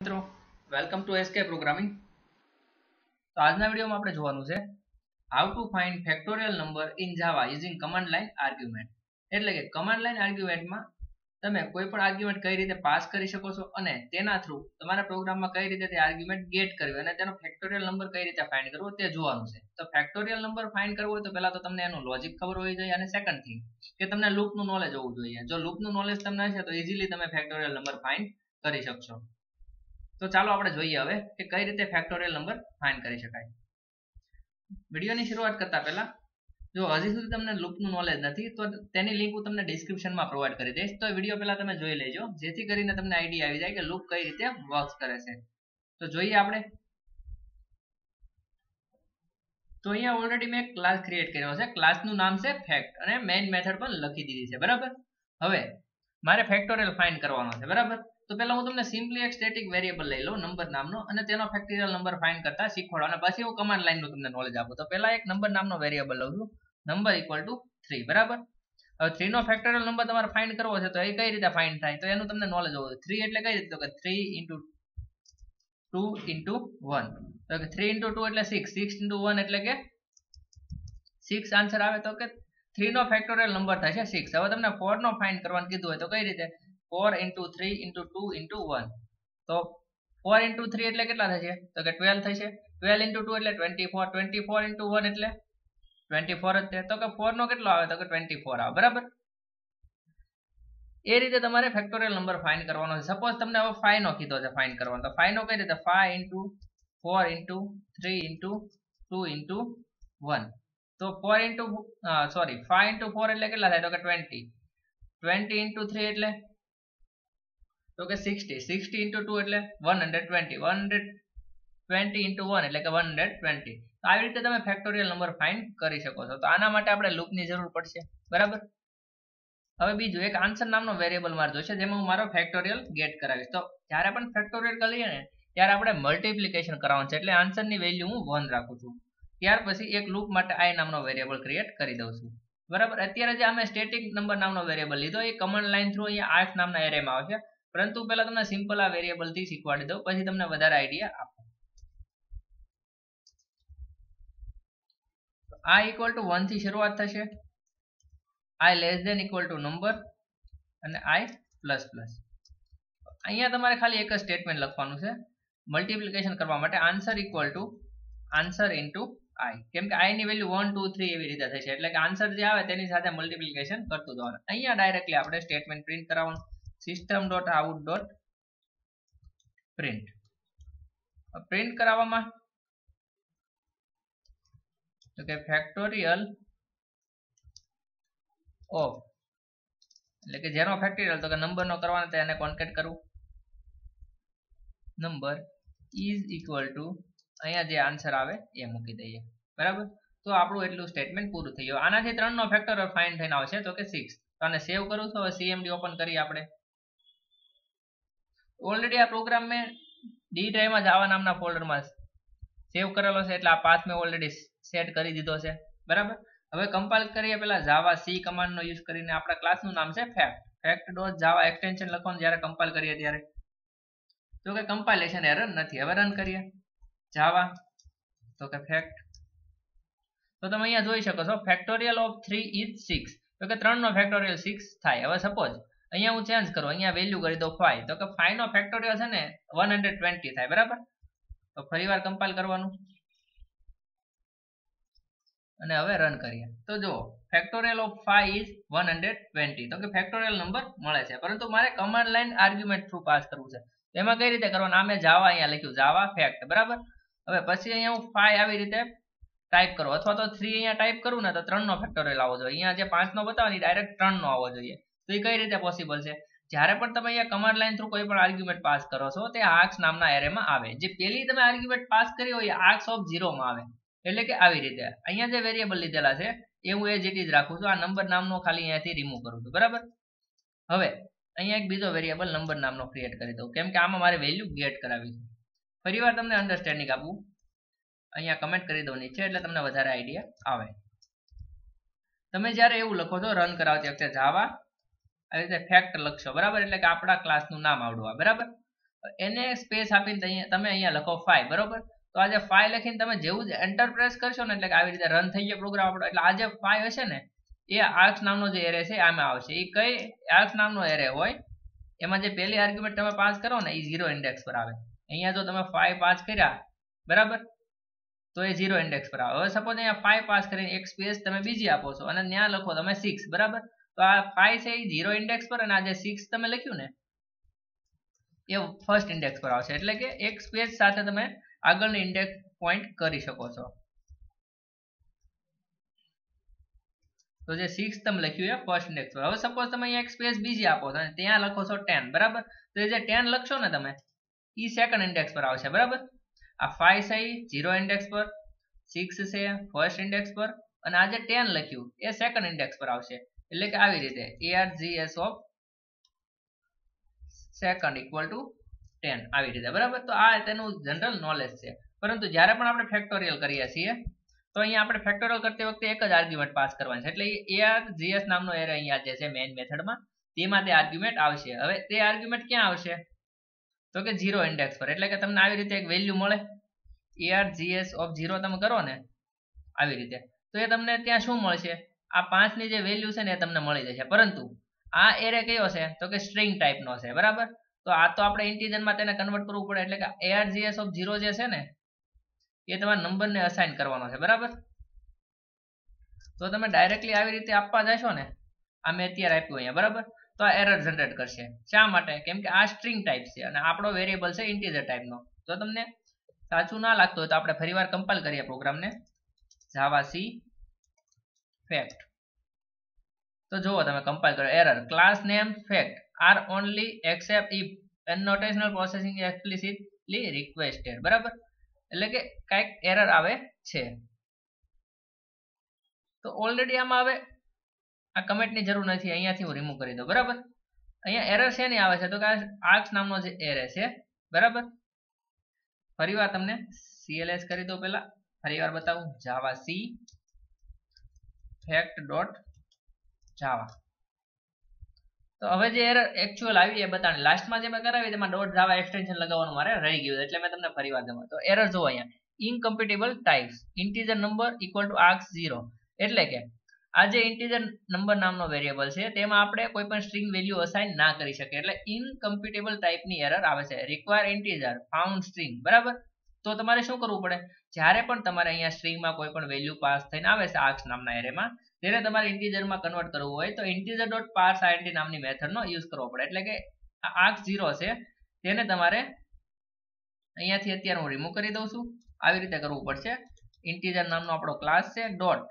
મિત્રો welcome to SK programming તો આજના વિડીયોમાં આપણે જોવાનું છે how to find factorial number in Java using command line argument એટલે કે કમાન્ડ લાઇન આર્ગ્યુમેન્ટમાં તમે કોઈ પણ આર્ગ્યુમેન્ટ કઈ રીતે પાસ કરી શકો છો અને તેના થ્રુ તમારા પ્રોગ્રામમાં કઈ રીતે તે આર્ગ્યુમેન્ટ ગેટ કરવી અને તેનો ફેક્ટોરિયલ નંબર કઈ રીતે ફાઇન્ડ કરવો તે જોવાનું છે. તો ફેક્ટોરિયલ નંબર ફાઇન્ડ કરવો હોય તો પહેલા તો તમને એનું લોજિક ખબર હોવી જોઈએ અને સેકન્ડ થિંગ કે તમને લૂપનું નોલેજ હોવું જોઈએ. જો લૂપનું નોલેજ તમને હશે તો ઇઝીલી તમે ફેક્ટોરિયલ નંબર ફાઇન્ડ કરી શકશો. તો ચાલો આપણે જોઈએ હવે કે કઈ રીતે ફેક્ટોરિયલ નંબર ફાઇન્ડ કરી શકાય. વિડીયોની શરૂઆત કરતા પહેલા, જો હજી સુધી તમને લૂપનું નોલેજ નથી, તો તેની લિંક હું તમને ડિસ્ક્રિપ્શનમાં પ્રોવાઈડ કરી દઈશ. તો વીડિયો પહેલાં તમે જોઈ લેજો, જેથી કરીને તમને આઈડિયા આવી જાય કે લૂપ કઈ રીતે વર્ક કરે છે. તો જોઈએ આપણે. તો અહીંયા ઓલરેડી મેં ક્લાસ ક્રિએટ કર્યો છે. ક્લાસનું નામ છે ફેક્ટ અને મેઇન મેથડ પણ લખી દીધી છે. બરાબર? હવે, મારે ફેક્ટોરિયલ ફાઇન્ડ કરવાનો છે. બરાબર? તો પહેલા હું તમને સિમ્પલી એક સ્ટેટિક વેરિયેબલ લઈ લઉં નંબર નામનો, અને તેનો ફેક્ટોરિયલ નંબર ફાઇન્ડ કરતા શીખવાડો. અને પછી હું કમાન્ડ લાઈનનું તમને નોલેજ આપું. તો પહેલા એક નંબર નામનો વેરિયેબલ લઉં છું. નંબર ઇક્વલ ટુ થ્રી બરાબર? હવે થ્રી નો ફેક્ટોરિયલ નંબર તમારે ફાઇન્ડ કરવો છે, તો એ કઈ રીતે ફાઇન્ડ થાય? તો એનું તમને નોલેજ હોવું થ્રી એટલે કઈ રીતે? Three into two into one તો કે થ્રી ઇન્ટુ ટુ એટલે સિક્સ સિક્સ ઇન્ટુ વન એટલે કે સિક્સ આન્સર આવે તો કે થ્રી નો ફેક્ટોરિયલ નંબર થશે સિક્સ હવે તમને ફોર નો ફાઇન્ડ કરવાનું કીધું હોય તો કઈ રીતે? Four into three into two into one. તો ફોર ઇન્ટુ થ્રી એટલે કેટલા થશે તો કે ટ્વેલ્વ થશે ટ્વેલ્વ ઇન્ટુ ટુ એટલે twenty four twenty four into one એટલે ટ્વેન્ટી ફોર જ છે તો કે ફોરનો કેટલો આવે? તો કે ટ્વેન્ટી ફોર આવે. બરાબર? એ રીતે તમારે ફેક્ટોરિયલ નંબર ફાઇન્ડ કરવાનો છે. સપોઝ તમને હવે ફાઇનો કીધો છે ફાઇન્ડ કરવાનો. તો ફાઈવ નો કઈ રીતે? Five into four into three into two into one. તો four into sorry five into four એટલે કેટલા થાય? તો કે ટ્વેન્ટી ટ્વેન્ટી ઇન્ટુ થ્રી એટલે તો કે સિક્સટી સિક્સટી ઇન્ટુ ટુ એટલે one hundred twenty one hundred twenty into one એટલે કે વન હંડ્રેડ ટ્વેન્ટી તો આવી રીતે તમે ફેક્ટોરિયલ નંબર ફાઇન્ડ કરી શકો છો. તો આના માટે આપણે લૂપની જરૂર પડશે. બરાબર? હવે બીજું, એક આન્સર નામનો વેરિયેબલ મારે જોશે જેમાં હું મારો ફેક્ટોરિયલ ગેટ કરાવીશ. તો જ્યારે પણ ફેક્ટોરિયલ કરીએ ને, ત્યારે આપણે મલ્ટિપ્લિકેશન કરવાનું છે. એટલે આન્સરની વેલ્યુ હું વન રાખું છું. ત્યાર પછી એક લૂપ માટે આઈ નામનો વેરિયેબલ ક્રિએટ કરી દઉં છું. બરાબર? અત્યારે જે અમે સ્ટેટિક નંબર નામનો વેરિયેબલ લીધો, એ કમાન્ડ લાઈન થ્રુ અહીંયા આઠ નામના એરેમાં આવશે પરંતુ પહેલા તમને સિમ્પલ આ વેરિયેબલથી શીખવાડી દઉં, પછી તમને વધારે આઈડિયા આપો. આ ઇક્વલ ટુ વનથી શરૂઆત થશે. I less than equal to number અને આઈ પ્લસ પ્લસ અહીંયા તમારે ખાલી એક જ સ્ટેટમેન્ટ લખવાનું છે. મલ્ટીપ્લિકેશન કરવા માટે answer equal to answer into I કેમ કે આઈ ની વેલ્યુ વન ટુ થ્રી એવી રીતે થશે. એટલે કે આન્સર જે આવે તેની સાથે મલ્ટિપ્લિકેશન કરતું જવાનું. અહીંયા ડાયરેક્ટલી આપણે સ્ટેટમેન્ટ પ્રિન્ટ કરાવવાનું. System dot out dot print print કરાવવામાં તો કે ફેક્ટોરિયલ ઓફ એટલે કે જેનો ફેક્ટોરિયલ તો કે નંબરનો કરવાનો એને કોન્કેટ કરવું નંબર ઇઝ ઇક્વલ ટુ અહીંયા જે આન્સર આવે એ મૂકી દઈએ. બરાબર? તો આપણું એટલું સ્ટેટમેન્ટ પૂરું થઈ ગયું. આનાથી ત્રણનો ફેક્ટર ફાઇન થઈને આવશે, તો કે સિક્સ તો આને સેવ કરું તો હવે સીએમડી ઓપન કરીએ આપણે. ઓલરેડી આ પ્રોગ્રામ મેં ડી ડ્રાઈવમાં જાવા નામના ફોલ્ડરમાં સેવ કરેલો છે, એટલે આ પાથ મેં ઓલરેડી સેટ કરી દીધો છે. બરાબર? હવે કમ્પાઇલ કરીએ પેલા જાવા સી કમાન્ડનો યુઝ કરીને આપણા ક્લાસનું નામ છે fact fact dot Java extension લખવાનું જ્યારે કમ્પાઇલ કરીએ ત્યારે. તો કે કમ્પાઇલેશન એરર નથી. હવે રન કરીએ. જાવા તો કે ફેક્ટ તો તમે અહીંયા જોઈ શકો છો factorial of three is six તો કે ત્રણનો ફેક્ટોરિયલ સિક્સ થાય. હવે સપોઝ અહીંયા હું ચેન્જ કરું, અહીંયા વેલ્યુ કરી દઉં ફાઈવ તો કે ફાઈવ નો ફેક્ટોરિયલ છે ને વન હંડ્રેડ ટ્વેન્ટી થાય, બરાબર? તો ફરી વાર કમ્પાઇલ કરવાનું. અને હવે રન કરીએ. તો જો factorial of five is one hundred twenty તો કે ફેક્ટોરિયલ નંબર મળે છે. પરંતુ મારે command line argument through pass કરવું છે. એમાં કઈ રીતે કરવાનું? આ મેં જાવા અહીંયા લખ્યું, જાવા ફેક્ટ બરાબર? હવે પછી અહીંયા હું ફાઈવ આવી રીતે ટાઈપ કરો. અથવા તો થ્રી અહીંયા ટાઈપ કરું ને, તો ત્રણનો ફેક્ટોરિયલ આવવો જોઈએ. અહીંયા જે પાંચનો બતાવે ડાયરેક્ટ ત્રણનો આવવો જોઈએ. તો એ કઈ રીતે પોસિબલ છે? જ્યારે પણ તમે અહીંયા કમાન્ડ લાઈન થ્રુ કોઈ પણ આર્ગ્યુમેન્ટ પાસ કરો છો, તે આર્ક્સ નામના એરેમાં આવે. જે પેલી તમે આર્ગ્યુમેન્ટ પાસ કરી હોય આર્ક્સ ઓફ ઝીરોમાં આવે. એટલે કે આવી રીતે. અહીંયા જે વેરિયેબલ લીધેલા છે, એ હું એજ ઇટ ઇઝ રાખું છું. આ નંબર નામનો ખાલી અહીંયાથી રિમૂવ કરું છું. બરાબર? હવે, અહીંયા એક બીજો વેરિયેબલ નંબર નામનો ક્રિએટ કરી દઉં. કેમ કે આમાં મારે વેલ્યુ ગેટ કરાવી છે. ફરી વાર તમને અન્ડરસ્ટેન્ડિંગ આપું. અહીંયા કમેન્ટ કરી દઉં નીચે, એટલે તમને વધારે આઈડિયા આવે. તમે જ્યારે એવું લખો છો રન કરાવતી વખતે જાવા આવી રીતે ફેક્ટ લખશો, બરાબર? એટલે કે આપણા ક્લાસનું નામ આવડવા, બરાબર? એને સ્પેસ આપીને તમે અહીંયા લખો ફાઈવ બરોબર? તો આજે ફાઈવ લખીને તમે જેવું જ એન્ટર પ્રેસ કરશો ને, એટલે કે આવી રીતે રન થઈ ગયો પ્રોગ્રામ આપણો, એટલે આજે ફાઈવ હશે ને, એ આર્ક્સ નામનો જે એરે છે આમાં આવશે. એ કઈ આર્ક્સ નામનો એરે હોય, એમાં જે પહેલી આર્ગ્યુમેન્ટ તમે પાસ કરો ને એ ઝીરો ઇન્ડેક્સ પર આવે. અહીંયા જો તમે ફાઈવ પાસ કર્યા, બરાબર? તો એ ઝીરો ઇન્ડેક્સ પર આવે. હવે સપોઝ અહીંયા ફાઈવ પાસ કરીને એક સ્પેસ તમે બીજી આપો છો, અને ત્યાં લખો તમે સિક્સ બરાબર? તો આ ફાઈવ છે, એ ઝીરો ઇન્ડેક્સ પર અને આ જે સિક્સ તમે લખ્યું ને, એ ફર્સ્ટ ઇન્ડેક્સ પર આવશે. એટલે કે એક સ્પેસ સાથે તમે આગળની ઇન્ડેક્સ પોઈન્ટ કરી શકો છો. તો જે સિક્સ તમે લખ્યું એ ફર્સ્ટ ઇન્ડેક્સ પર. હવે સપોઝ તમે અહીંયા એક સ્પેસ બીજી આપો છો અને ત્યાં લખો છો ટેન બરાબર? તો એ જે ટેન લખશો ને તમે એ સેકન્ડ ઇન્ડેક્સ પર આવશે, બરાબર? આ ફાઈવ છે ઝીરો ઇન્ડેક્સ પર સિક્સ છે ફર્સ્ટ ઇન્ડેક્સ પર, અને આ જે ટેન લખ્યું, એ સેકન્ડ ઇન્ડેક્સ પર આવશે. એટલે કે આવી રીતે S of second equal to ten આવી રીતે, બરાબર? તો આ તેનું જનરલ નોલેજ છે. પરંતુ જ્યારે પણ આપણે ફેક્ટોરિયલ કરીએ છીએ, તો અહીંયા આપણે ફેક્ટોરિયલ કરતી વખતે એક જ આર્ગ્યુમેન્ટ પાસ કરવાની છે. એટલે આર નામનો એરે અહીંયા જે છે મેઇન મેથડમાં તેમાં તે આર્ગ્યુમેન્ટ આવશે. હવે તે આર્ગ્યુમેન્ટ ક્યાં આવશે? તો કે ઝીરો ઇન્ડેક્સ પર. એટલે કે તમને આવી રીતે એક વેલ્યુ મળે. Args ઓફ ઝીરો તમે કરો ને, આવી રીતે. તો એ તમને ત્યાં શું મળશે? આ પાંચની જે વેલ્યુ છે ને તમને મળી જશે. પરંતુ આ એરે કયો છે? તો કે સ્ટ્રિંગ ટાઈપનો છે, બરાબર? તો આ તો આપણે ઇન્ટીજરમાં તેને કન્વર્ટ કરવું પડે, એટલે કે એઆરજીએસ ઓફ ઝીરો જે છે ને, એ તમારા નંબરને અસાઇન કરવાનો છે, બરાબર? તો તમે ડાયરેક્ટલી આવી રીતે આપવા જશો ને, આ મેં અત્યારે આપ્યું અહીંયા, બરાબર? તો આ એરર જનરેટ કરશે. શા માટે? કેમ કે આ સ્ટ્રિંગ ટાઈપ છે અને આપણો વેરિયેબલ છે ઇન્ટીજર ટાઈપનો તો તમને સાચું ના લાગતું હોય તો આપણે ફરીવાર કમ્પાઇલ કરીએ પ્રોગ્રામને જાવા સી ફેક્ટ તો જુઓ, તમે કમ્પાઇલ કરો. Error class name fact are only accept if annotation processing explicitly requested બરાબર? એટલે કે કંઈક એરર આવે છે. તો ઓલરેડી આમાં આવે આ કમેન્ટની જરૂર નથી. અહીંયાથી હું રિમૂવ કરી દઉં. બરાબર? અહીંયા એરર છે નહીં આવે છે. તો કે આર્ક્સ નામનો જે એરે છે. બરાબર? ફરીવાર તમને સીએલએસ કરી દો પહેલા. ફરીવાર બતાવું. જાવા સી ફેક્ટ ડોટ જાવા તો હવે જે એરર એકચ્યુઅલ આવી એ બતાવે લાસ્ટમાં જે મેં કરાવી તેમાં ડોટ જાવા એક્સટેન્શન લગાવવાનું મારે રહી ગયું એટલે મેં તમને ફરીવાર જમા તો એરર જો અહીંયા. Incompatible types integer number equal to args zero એટલે કે આ જે ઇન્ટીજર નંબર નામનો વેરિયેબલ છે, તેમાં આપણે કોઈ પણ સ્ટ્રિંગ વેલ્યુ અસાઇન ના કરી શકીએ. એટલે ઇનકમ્પિટેબલ ટાઈપની એરર આવે છે. રિક્વાયર ઇન્ટીજર ફાઉન્ડ સ્ટ્રિંગ બરાબર? તો તમારે શું કરવું પડે? જ્યારે પણ તમારે અહીંયા સ્ટ્રિંગમાં કોઈ પણ વેલ્યુ પાસ થઈને આવે છે આર્ક્સ નામના એરેમાં તેને તમારે ઇન્ટીજરમાં કન્વર્ટ કરવું હોય તો ડોટ પાર્સ આઈએનટી નામની મેથડનો યુઝ કરવો પડે. એટલે કે આર્ક્સ ઝીરો છે, તેને તમારે અહીંયાથી અત્યારે હું રિમૂવ કરી દઉં છું. આવી રીતે કરવું પડશે. ઇન્ટીજર નામનો આપણો ક્લાસ છે dot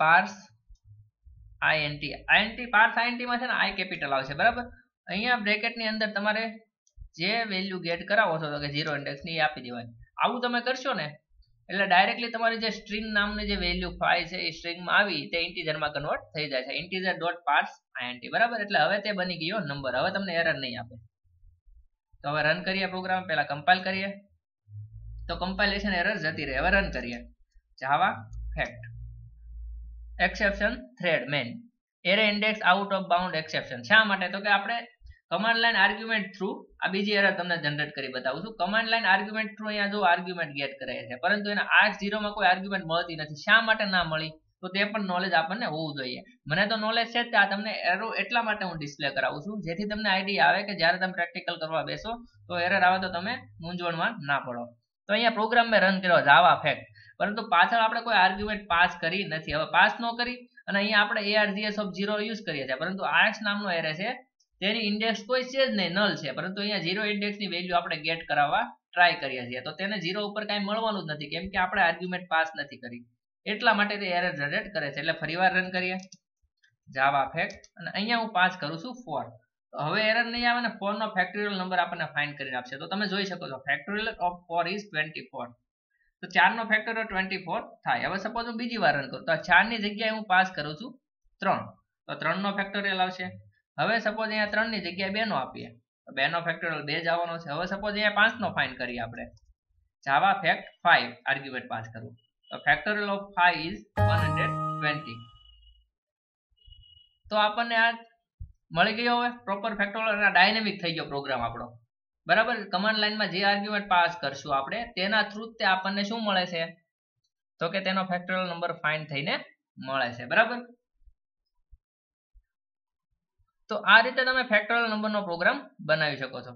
parse INT INT parse આઈએનટીમાં છે ને આઈ કેપિટલ આવશે. બરાબર? અહીંયા બ્રેકેટની અંદર તમારે જે વેલ્યુ ગેટ કરાવો છો તો કે ઝીરો ઇન્ડેક્સની એ આપી દેવાની આવું તમે કરશો ને, એટલે ડાયરેક્ટલી તમારી જે સ્ટ્રિંગ નામની જે વેલ્યુ ફાઇલ છે એ સ્ટ્રિંગમાં આવી તે ઇન્ટીજરમાં કન્વર્ટ થઈ જાય છે. ઇન્ટીજર ડોટ પાર્સ આઈએનટી બરાબર? એટલે હવે તે બની ગયો નંબર હવે તમને એરર નહીં આપે. તો હવે રન કરીએ પ્રોગ્રામ પહેલા કમ્પાઇલ કરીએ. તો કમ્પાઇલેશન એરર જતી રહે. હવે રન કરીએ. Java fact exception thread main array index out of bound exception શા માટે? તો કે આપણે કમાન્ડ લાઈન આર્ગ્યુમેન્ટ થ્રુ આ બીજી એરર તમને જનરેટ કરી બતાવું છું. કમાન્ડ લાઈન આર્ગ્યુમેન્ટ થ્રુ અહીંયા જો આર્ગ્યુમેન્ટ ગેટ કરે છે, પરંતુ એના આર્ટ ઝીરોમાં કોઈ આર્ગ્યુમેન્ટ મળતી નથી. શા માટે ના મળી? તો તે પણ નોલેજ આપણને હોવું જોઈએ. મને તો નોલેજ છે જ આ તમને એરો એટલા માટે હું ડિસ્પ્લે કરાવું છું, જેથી તમને આઈડિયા આવે કે જ્યારે તમે પ્રેક્ટિકલ કરવા બેસો, તો એરર આવે તો તમે મૂંઝવણમાં ના પડો. તો અહીંયા પ્રોગ્રામ મેં રન કર્યો જાવા ફેક્ટ પરંતુ પાછળ આપણે કોઈ આર્ગ્યુમેન્ટ પાસ કરી નથી. હવે પાસ ન કરી, અને અહીંયા આપણે એઆરજીએસ ઓફ ઝીરો યુઝ કરીએ છીએ. પરંતુ આર્ટ્સ નામનો એરે છે તેની ઇન્ડેક્સ કોઈ છે જ નહીં નલ છે. પરંતુ અહીંયા ઝીરો ઇન્ડેક્સની વેલ્યુ આપણે ગેટ કરાવવા ટ્રાય કરીએ છીએ. તો તેને ઝીરો ઉપર કાંઈ મળવાનું જ નથી, કેમ કે આપણે આર્ગ્યુમેન્ટ પાસ નથી કરી. એટલા માટે તે એરર જનરેટ કરે છે. એટલે ફરીવાર રન કરીએ. જાવા ફેક્ટ અને અહીંયા હું પાસ કરું છું ફોર હવે એરર નહીં આવે ને ફોર નો ફેક્ટોરિયલ નંબર આપણને ફાઇન્ડ કરીને આપશે. તો તમે જોઈ શકો છો factorial of four is twenty four તો ચારનો ફેક્ટોરિયલ ટ્વેન્ટી ફોર થાય. હવે સપોઝ હું બીજી વાર રન કરું. તો આ ચારની જગ્યાએ હું પાસ કરું છું ત્રણ. તો ત્રણનો ફેક્ટોરિયલ આવશે. હવે સપોઝ અહીંયા ત્રણની જગ્યાએ બેનો આપીએ. તો બેનો ફેક્ટોરિયલ બે જ છે. હવે સપોઝ અહીંયા પાંચનો ફાઇન કરીએ આપણે. Java fact five argument pass કરવું. તો factorial of five is one તો આપણને આ મળી ગયો હવે? પ્રોપર ફેક્ટોરિયલ અને ડાયનેમિક થઈ ગયો પ્રોગ્રામ આપણો. બરાબર? કમાન્ડ લાઇનમાં જે આર્ગ્યુમેન્ટ પાસ કરશું આપણે, તેના થ્રુ તે આપણને શું મળે છે? તો કે તેનો ફેક્ટોરિયલ નંબર ફાઇન થઈને મળે છે. બરાબર? તો આ રીતે તમે ફેક્ટોરિયલ નંબરનો પ્રોગ્રામ બનાવી શકો છો.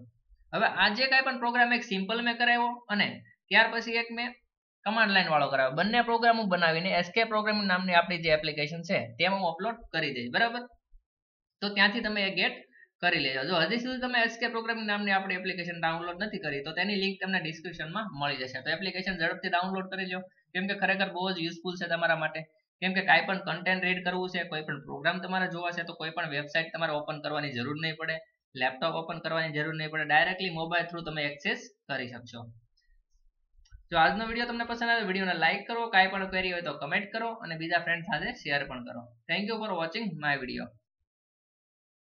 હવે આ જે કાંઈ પણ પ્રોગ્રામ એક સિમ્પલ મેં કરાવ્યો અને ત્યાર પછી એક મેં કમાન્ડ લાઈન વાળો કરાવ્યો. બંને પ્રોગ્રામ બનાવીને એસકે પ્રોગ્રામ નામની આપણી જે એપ્લિકેશન છે, તેમાં હું અપલોડ કરી દઈશ. બરાબર? તો ત્યાંથી તમે એ ગેટ કરી લેજો. જો હજી સુધી તમે એસકે પ્રોગ્રામ નામની આપણી એપ્લિકેશન ડાઉનલોડ નથી કરી, તો તેની લિંક તમને ડિસ્ક્રિપ્શનમાં મળી જશે. તો એપ્લિકેશન ઝડપથી ડાઉનલોડ કરી લો કેમ કે ખરેખર બહુ જ યુઝફુલ છે તમારા માટે. કેમ કે કાંઈ પણ કન્ટેન્ટ રીડ કરવું છે, કોઈ પણ પ્રોગ્રામ તમારે જોવા છે, તો કોઈ પણ વેબસાઇટ તમારે ઓપન કરવાની જરૂર નહીં પડે લેપટોપ ઓપન કરવાની જરૂર નહીં પડે ડાયરેક્ટલી મોબાઈલ થ્રુ તમે એક્સેસ કરી શકશો. જો આજનો વીડિયો તમને પસંદ આવે, વિડીયોને લાઇક કરો, કાંઈ પણ ક્વેરી હોય તો કમેન્ટ કરો અને બીજા ફ્રેન્ડ સાથે શેર પણ કરો. Thank you for watching my video